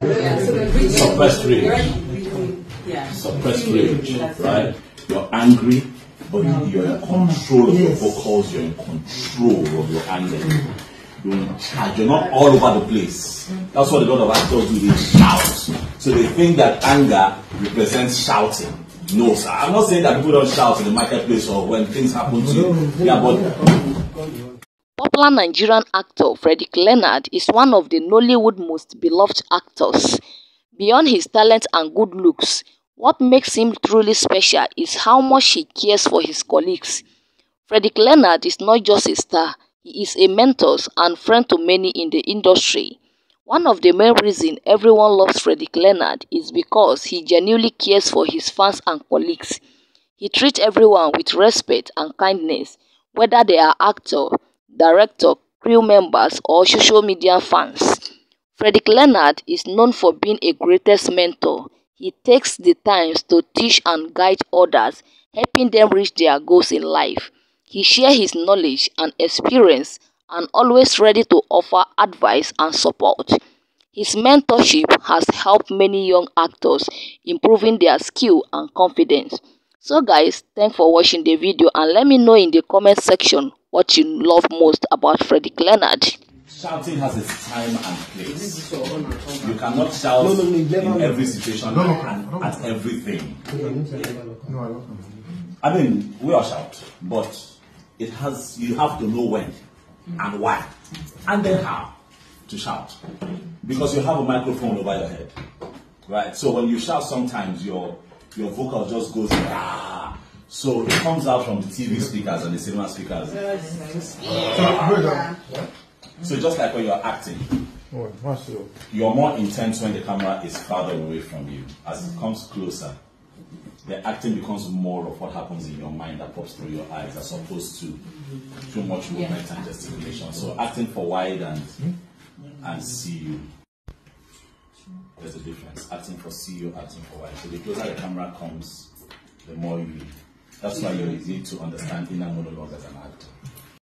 Suppressed rage. Suppressed rage, right? You're angry, but you're in control of your vocals, you're in control of your anger. You're in charge, you're not all over the place. That's what a lot of actors do, they shout. So they think that anger represents shouting. No, sir. I'm not saying that people don't shout in the marketplace or when things happen to you. Yeah, but Popular Nigerian actor Frederick Leonard is one of the Nollywood most beloved actors. Beyond his talent and good looks, what makes him truly special is how much he cares for his colleagues. Frederick Leonard is not just a star, he is a mentor and friend to many in the industry. One of the main reasons everyone loves Frederick Leonard is because he genuinely cares for his fans and colleagues. He treats everyone with respect and kindness, whether they are actor, director, crew members or social media fans. Frederick Leonard is known for being a greatest mentor. He takes the time to teach and guide others, helping them reach their goals in life. He shares his knowledge and experience and always ready to offer advice and support. His mentorship has helped many young actors improving their skill and confidence. So guys, thanks for watching the video and let me know in the comment section what you love most about Frederick Leonard. shouting has its time and place. You cannot shout in every situation and at everything. I mean, we all shout, but it has you have to know when and why, and then how to shout, because you have a microphone over your head, right? So when you shout, sometimes your your vocal just goes ah. So it comes out from the TV speakers and the cinema speakers. So just like when you're acting, oh, you're more intense when the camera is farther away from you. As it comes closer, the acting becomes more of what happens in your mind that pops through your eyes as opposed to too much movement and gesticulation. So acting for wide and and CU. There's a difference. Acting for CU, acting for wide. So the closer the camera comes, the more you that's why you need to understand inner monologue as an actor.